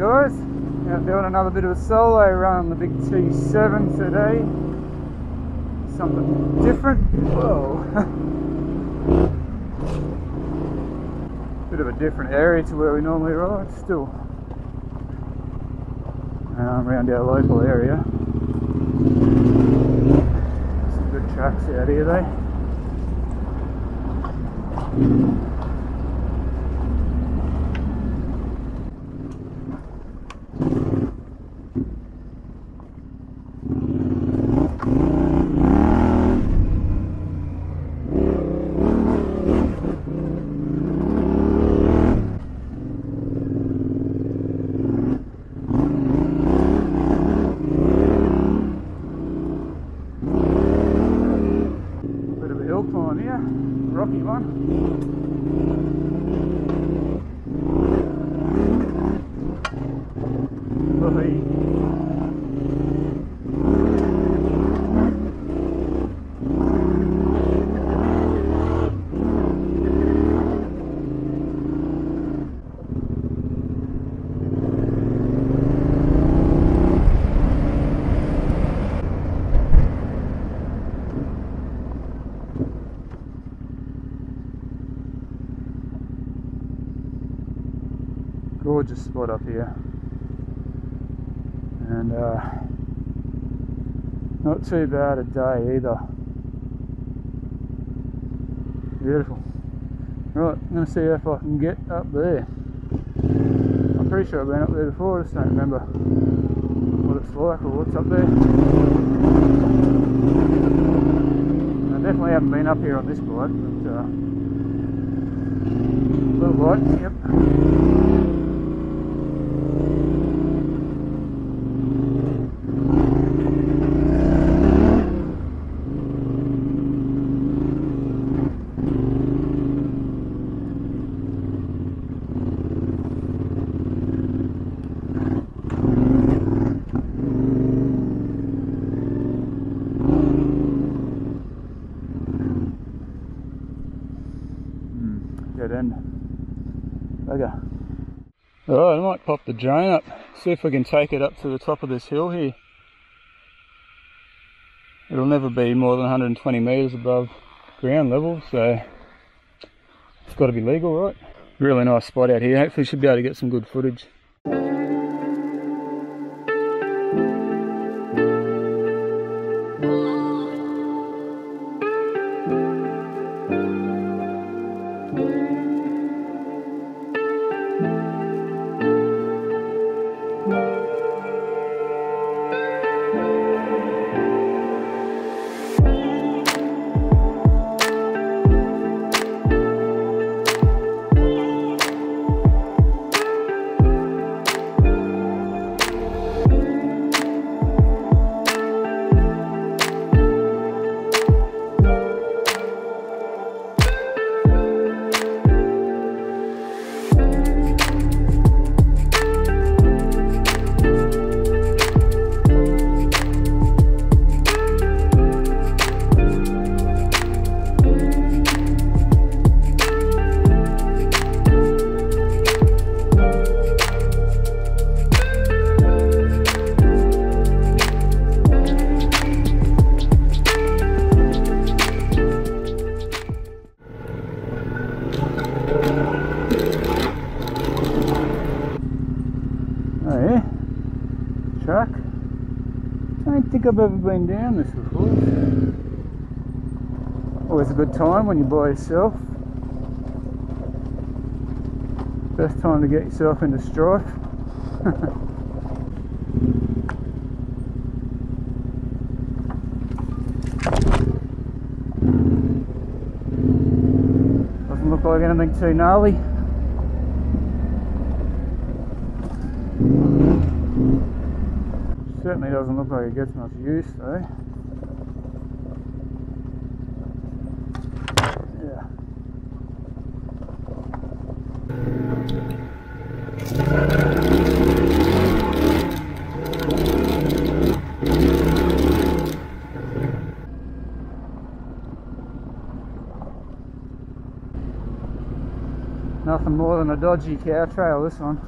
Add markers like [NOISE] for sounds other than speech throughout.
guys. Out doing another bit of a solo run on the big T7 today. Something different. Whoa. [LAUGHS] bit of a different area to where we normally ride still. Um, around our local area. Some good tracks out here though. Rocky one. Gorgeous spot up here. And uh, not too bad a day either. Beautiful. Right I'm going to see if I can get up there. I'm pretty sure I've been up there before I just don't remember what it's like or what's up there. I definitely haven't been up here on this bike but uh, little bike yep Dead end. Bugger. Alright, I might pop the drone up, see if we can take it up to the top of this hill here. It'll never be more than 120 metres above ground level, so it's got to be legal, right? Really nice spot out here. Hopefully, should be able to get some good footage. Track. Don't think I've ever been down this before. Always a good time when you're by yourself. Best time to get yourself into strife. [LAUGHS] Doesn't look like anything too gnarly. Certainly doesn't look like it gets much use though. Yeah. Nothing more than a dodgy cow trail this one.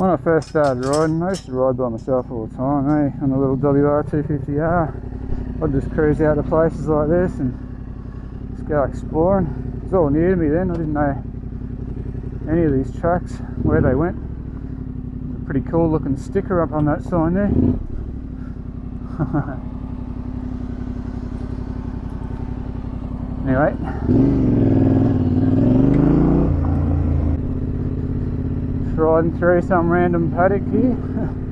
When I first started riding, I used to ride by myself all the time, eh? On the little WR250R. I'd just cruise out to places like this and just go exploring. It was all new to me then, I didn't know any of these tracks, where they went. A pretty cool looking sticker up on that sign there. [LAUGHS] anyway. Riding through some random paddock here. [LAUGHS]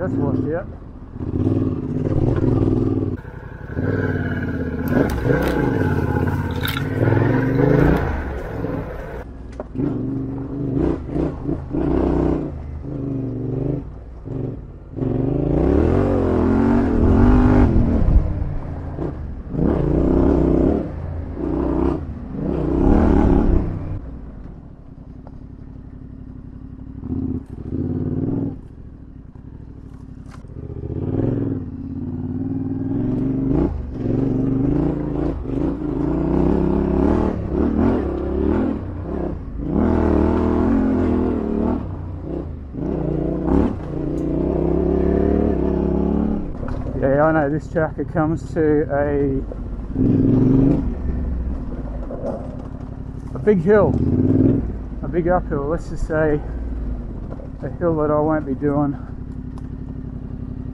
That's washed out. Yeah, I know this tracker comes to a a big hill, a big uphill. Let's just say a hill that I won't be doing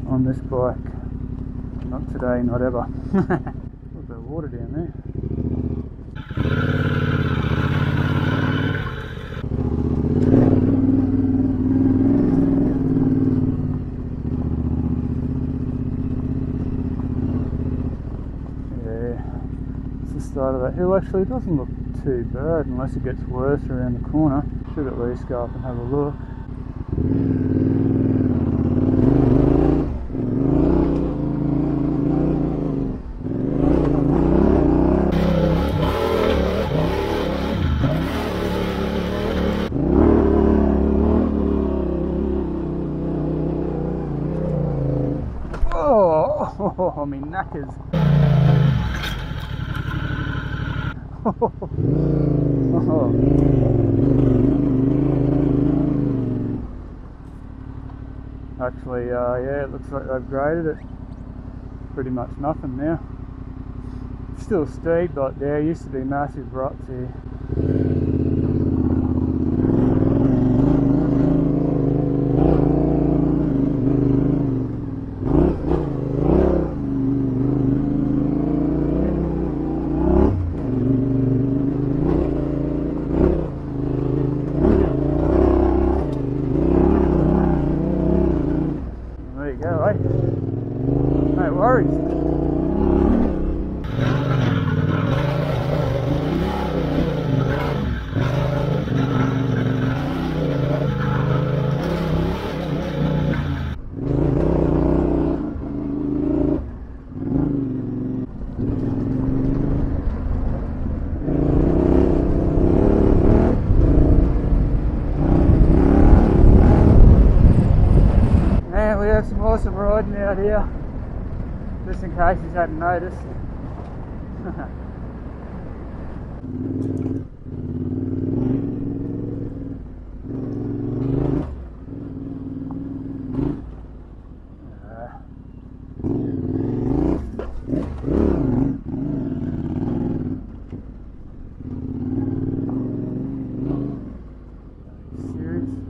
on this bike. Not today, not ever. [LAUGHS] a little bit of water down there. Yeah, it's the start of that hill. Actually, doesn't look too bad unless it gets worse around the corner. Should at least go up and have a look. Oh, [LAUGHS] oh, knackers. [LAUGHS] Actually, uh, yeah, it looks like they've graded it. Pretty much nothing now. Still steep, but there used to be massive ruts here. There you go, eh? No worries. And we have some awesome riding out here, just in case you hadn't noticed. [LAUGHS] Uh, serious?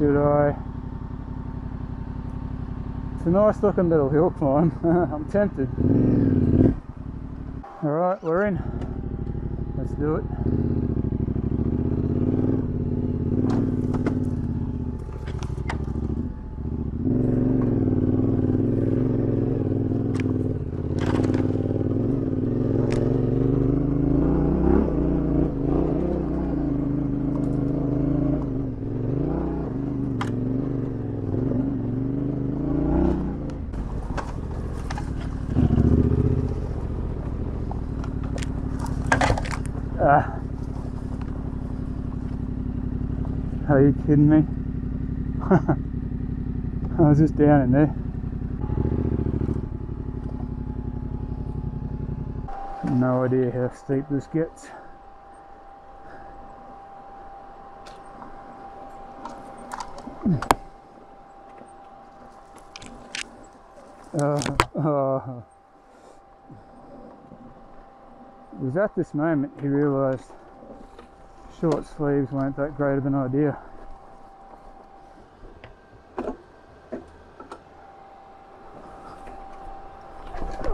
Should I? It's a nice looking little hill climb. [LAUGHS] I'm tempted. Alright, we're in. Let's do it. Ah. Are you kidding me? [LAUGHS] I was just down in there. No idea how steep this gets. Uh, [LAUGHS] uh. It was at this moment he realised short sleeves weren't that great of an idea.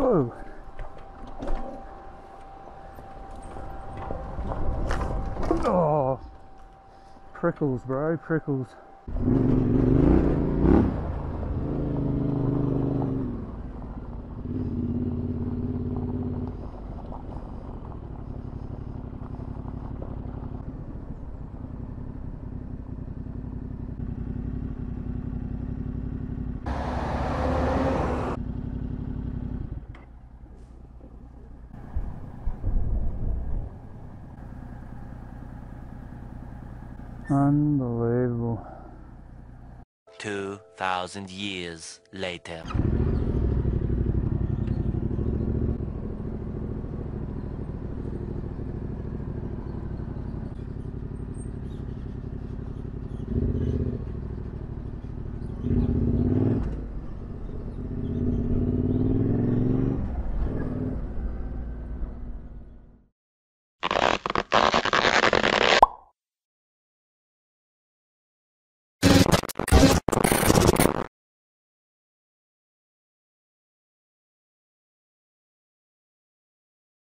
Oh. Oh. Prickles, bro, prickles. Unbelievable. 2,000 years later.